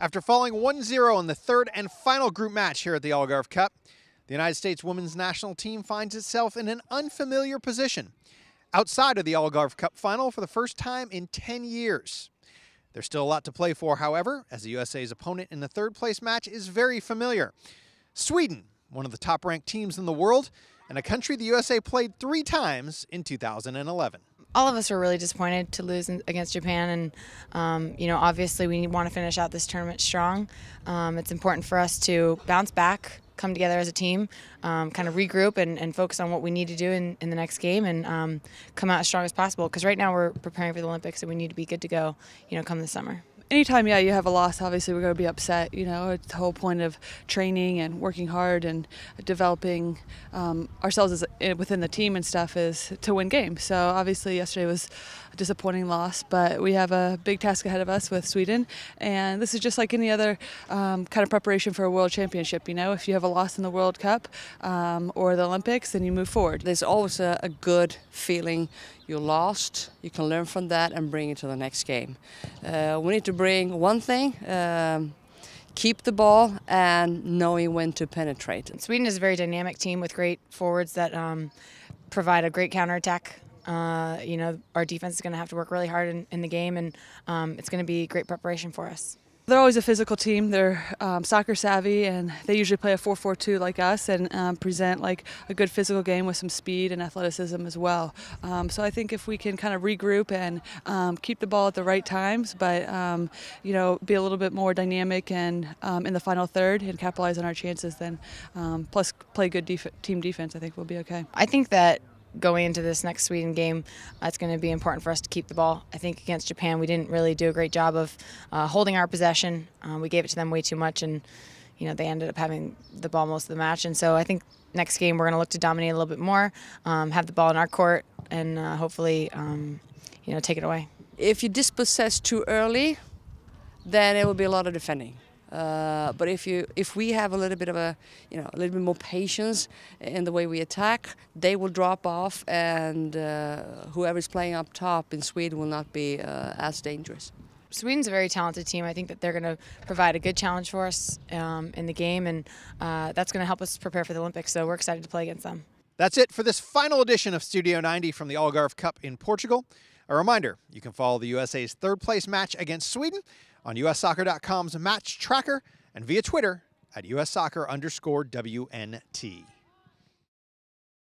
After falling 1 0 in the third and final group match here at the Algarve Cup, the United States women's national team finds itself in an unfamiliar position outside of the Algarve Cup final for the first time in 10 years. There's still a lot to play for, however, as the USA's opponent in the third place match is very familiar. Sweden, one of the top ranked teams in the world, and a country the USA played three times in 2011 all of us were really disappointed to lose against Japan, and um, you know, obviously we want to finish out this tournament strong. Um, it's important for us to bounce back, come together as a team, um, kind of regroup, and, and, focus on what we need to do in, in the next game, and um, come out as strong as possible. Because right now we're preparing for the Olympics, and we need to be good to go, you know, come this summer anytime, yeah, you have a loss, obviously we're going to be upset. You know, it's the whole point of training and working hard and developing um, ourselves as within the team and stuff is to win games. So obviously yesterday was a disappointing loss, but we have a big task ahead of us with Sweden, and this is just like any other um, kind of preparation for a world championship. You know, if you have a loss in the World Cup um, or the Olympics, then you move forward. There's always a, a good feeling you lost, you can learn from that and bring it to the next game. Uh, we need to bring one thing. Um, keep the ball and knowing when to penetrate. Sweden is a very dynamic team with great forwards that um, provide a great counterattack. Uh, you know, our defense is going to have to work really hard in, in the game, and um, it's going to be great preparation for us. They're always a physical team. They're um, soccer savvy, and they usually play a 4-4-2 like us, and um, present like a good physical game with some speed and athleticism as well. Um, so I think if we can kind of regroup and um, keep the ball at the right times, but um, you know be a little bit more dynamic and um, in the final third and capitalize on our chances, then plus play good def team defense, I think we'll be okay. I think that going into this next Sweden game, uh, it's going to be important for us to keep the ball. I think against Japan, we didn't really do a great job of uh, holding our possession. Uh, we gave it to them way too much, and you know they ended up having the ball most of the match. And so I think next game we're going to look to dominate a little bit more, um, have the ball in our court, and uh, hopefully, um, you know, take it away. If you dispossess too early, then it will be a lot of defending. Uh, but if you if we have a little bit of a you know a little bit more patience in the way we attack, they will drop off, and uh, whoever is playing up top in Sweden will not be uh, as dangerous. Sweden's a very talented team. I think that they're going to provide a good challenge for us um, in the game, and uh, that's going to help us prepare for the Olympics. So we're excited to play against them. That's it for this final edition of Studio 90 from the Algarve Cup in Portugal. A reminder you can follow the USA's third place match against Sweden on USSoccer.com's match tracker and via Twitter at USSoccer underscore WNT.